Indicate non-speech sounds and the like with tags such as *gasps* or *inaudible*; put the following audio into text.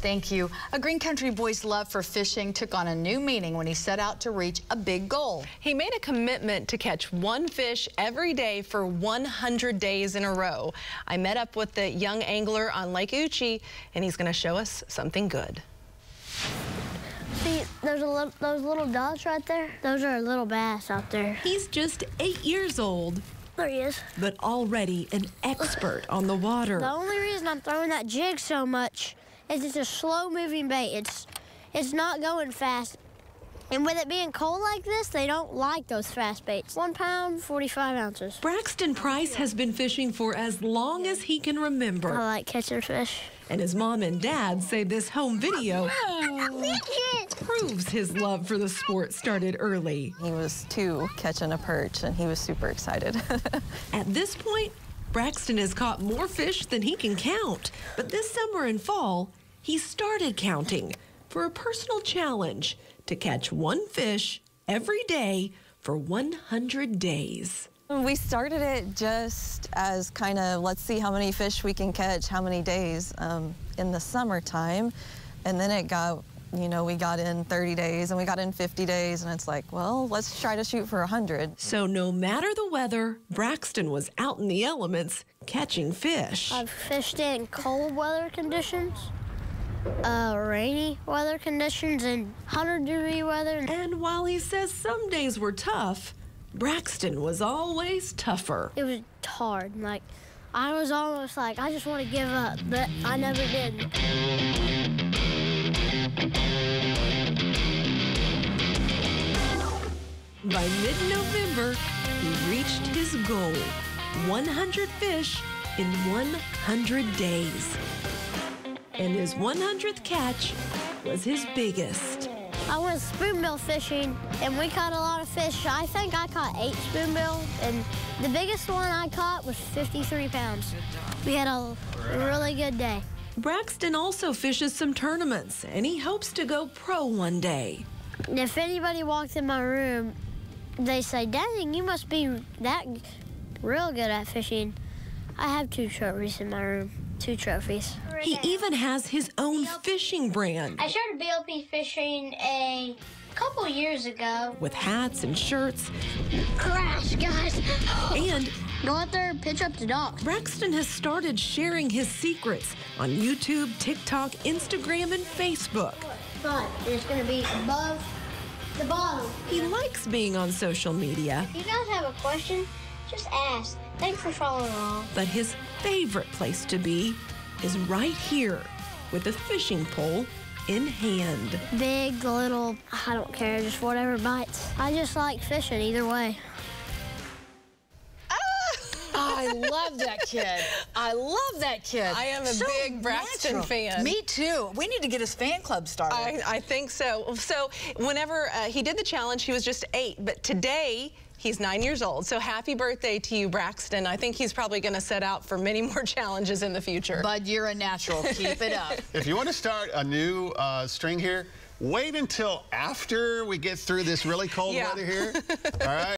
Thank you. A Green Country boy's love for fishing took on a new meaning when he set out to reach a big goal. He made a commitment to catch one fish every day for 100 days in a row. I met up with the young angler on Lake Ouachie, and he's going to show us something good. See, there's a little, those little dots right there. Those are little bass out there. He's just eight years old, There he is. but already an expert on the water. The only reason I'm throwing that jig so much is it's a slow-moving bait. It's, it's not going fast. And with it being cold like this, they don't like those fast baits. One pound, 45 ounces. Braxton Price has been fishing for as long as he can remember. I like catching fish. And his mom and dad say this home video *laughs* proves his love for the sport started early. He was two catching a perch and he was super excited. *laughs* At this point, Braxton has caught more fish than he can count. But this summer and fall, he started counting for a personal challenge to catch one fish every day for 100 days. we started it just as kind of let's see how many fish we can catch, how many days um, in the summertime. And then it got, you know, we got in 30 days and we got in 50 days. And it's like, well, let's try to shoot for 100. So no matter the weather, Braxton was out in the elements catching fish. I've fished in cold weather conditions, uh, rainy weather conditions, and 100 degree weather. And while he says some days were tough, Braxton was always tougher. It was hard. Like, I was almost like, I just want to give up, but I never did. By mid-November, he reached his goal, 100 fish in 100 days. And his 100th catch was his biggest. I went spoonbill fishing, and we caught a lot of fish. I think I caught eight spoonbill, and the biggest one I caught was 53 pounds. We had a really good day. Braxton also fishes some tournaments, and he hopes to go pro one day. If anybody walks in my room, they say, dang, you must be that real good at fishing. I have two trophies in my room, two trophies. He even has his own fishing brand I started BLP fishing a couple years ago. with hats and shirts, Crash, guys. and *gasps* Go out there and pitch up the dock. Braxton has started sharing his secrets on YouTube, TikTok, Instagram, and Facebook. But it's going to be above the bottom. He likes being on social media, If you guys have a question, just ask. Thanks for following along. but his favorite place to be is right here with a fishing pole in hand. Big, little, I don't care, just whatever bites. I just like fishing either way. I love that kid. I love that kid. I am a So big Braxton natural. fan. Me too. We need to get his fan club started. I, I think so. So whenever uh, he did the challenge, he was just eight, but today he's nine years old. So happy birthday to you, Braxton. I think he's probably going to set out for many *laughs* more challenges in the future. Bud, you're a natural. Keep it up. *laughs* If you want to start a new uh, string here, wait until after we get through this really cold Yeah. weather here. *laughs* All right.